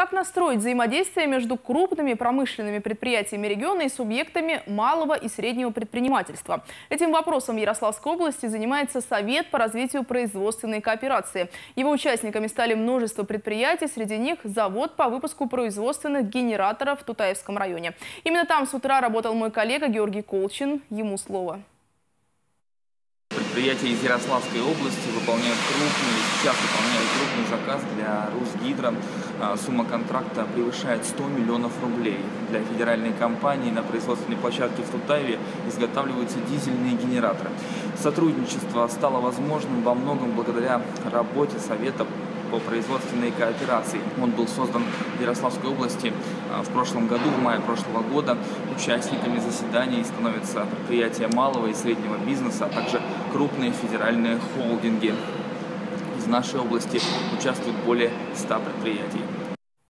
Как настроить взаимодействие между крупными промышленными предприятиями региона и субъектами малого и среднего предпринимательства? Этим вопросом Ярославской области занимается Совет по развитию производственной кооперации. Его участниками стали множество предприятий, среди них завод по выпуску производственных генераторов в Тутаевском районе. Именно там с утра работал мой коллега Георгий Колчин. Ему слово. Предприятия из Ярославской области выполняют крупный, сейчас выполняют крупный заказ для Русгидро. А, сумма контракта превышает 100 миллионов рублей. Для федеральной компании на производственной площадке в Тутаеве изготавливаются дизельные генераторы. Сотрудничество стало возможным во многом благодаря работе Совета по производственной кооперации. Он был создан в Ярославской области а, в прошлом году, в мае прошлого года. Участниками заседаний становятся предприятия малого и среднего бизнеса, а также крупные федеральные холдинги. Из нашей области участвуют более 100 предприятий.